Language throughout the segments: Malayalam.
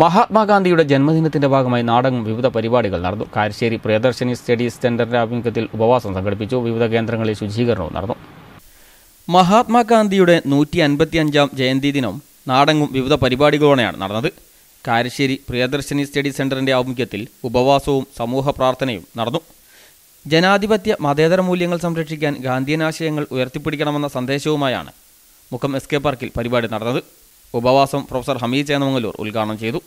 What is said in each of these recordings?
മഹാത്മാഗാന്ധിയുടെ ജന്മദിനത്തിന്റെ ഭാഗമായി നാടകം വിവിധ പരിപാടികൾ നടന്നു. കാരശ്ശേരി പ്രിയദർശിനി സ്റ്റഡീസ് സെന്ററിന്റെ ആഭിമുഖ്യത്തിൽ ഉപവാസം സംഘടിപ്പിച്ചു. വിവിധ കേന്ദ്രങ്ങളിൽ ശുചീകരണവും നടന്നു. മഹാത്മാഗാന്ധിയുടെ നൂറ്റി അൻപത്തിയഞ്ചാം ജയന്തി ദിനം നാടങ്ങും വിവിധ പരിപാടികളോടെയാണ് നടന്നത്. കാരശ്ശേരി പ്രിയദർശിനി സ്റ്റഡി സെന്ററിന്റെ ആഭിമുഖ്യത്തിൽ ഉപവാസവും സമൂഹ പ്രാർത്ഥനയും നടന്നു. ജനാധിപത്യ മതേതര മൂല്യങ്ങൾ സംരക്ഷിക്കാൻ ഗാന്ധിയൻ ആശയങ്ങൾ ഉയർത്തിപ്പിടിക്കണമെന്ന സന്ദേശവുമായാണ് മുഖം എസ് കെ പാർക്കിൽ പരിപാടി നടന്നത്. ഉപവാസം പ്രൊഫസർ ഹമീദ് ചേന്നമംഗലൂർ ഉദ്ഘാടനം ചെയ്തു.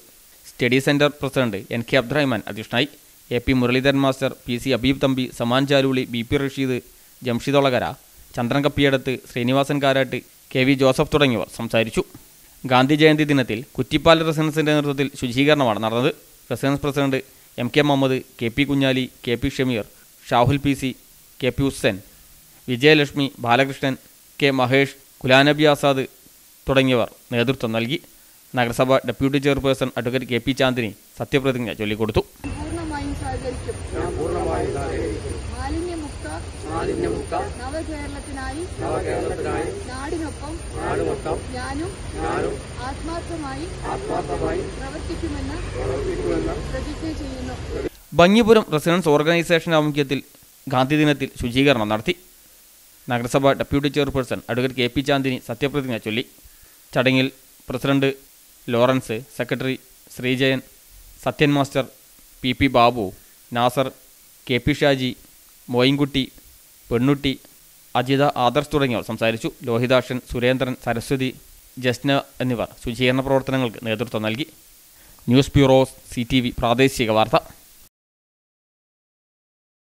Study centre president N K Abdurahman അധ്യക്ഷനായി. A P Muraleedharan master P C Abeeb Thampi Saman Chaluli B P Rasheed Jamshidolakara Chandran Kappiyadath Sreenivasan Karat K V Joseph തുടങ്ങിയവർ സംസാരിച്ചു. ഗാന്ധി ജയന്തി ദിനത്തിൽ കുറ്റിപ്പാല റെസിഡൻസിന്റെ നേതൃത്വത്തിൽ ശുചീകരണമാണ് നടന്നത്. Residents president M K Muhammad K P Kunhali K P Shameer Shahul P C K P Hussain Vijayalakshmi Balakrishnan K Mahesh Kulanabi Azad തുടങ്ങിയവർ നേതൃത്വം നൽകി. നഗരസഭ deputy chairperson advocate K P Chandini സത്യപ്രതിജ്ഞ ചൊല്ലിക്കൊടുത്തു. മാലിന്യമുക്ത നവകേരളത്തിനായി നാടിനൊപ്പം ഞാനും ഞാനും ആത്മാർത്ഥമായി ആത്മാർത്ഥമായി പ്രവർത്തിക്കുമെന്ന് പ്രവർത്തിക്കുമെന്ന് പ്രതിജ്ഞ ചെയ്യുന്നു. ഭംഗിപുരം റെസിഡൻസ് ഓർഗനൈസേഷൻ ആഭിമുഖ്യത്തിൽ ഗാന്ധി ദിനത്തിൽ ശുചീകരണം നടത്തി. നഗരസഭ deputy chairperson advocate K P Chandini സത്യപ്രതിജ്ഞ ചൊല്ലി. ചടങ്ങിൽ president Lawrence secretary Sreejayan Sathyan master P P Babu Nasar K P Shaji Moyinkutty Pennutty Ajitha Adarsh തുടങ്ങിയവർ സംസാരിച്ചു. ലോഹിതാക്ഷൻ സുരേന്ദ്രൻ സരസ്വതി ജസ്ന എന്നിവർ ശുചീകരണ പ്രവർത്തനങ്ങൾക്ക് നേതൃത്വം നൽകി. ന്യൂസ് ബ്യൂറോ സി പ്രാദേശിക വാർത്ത.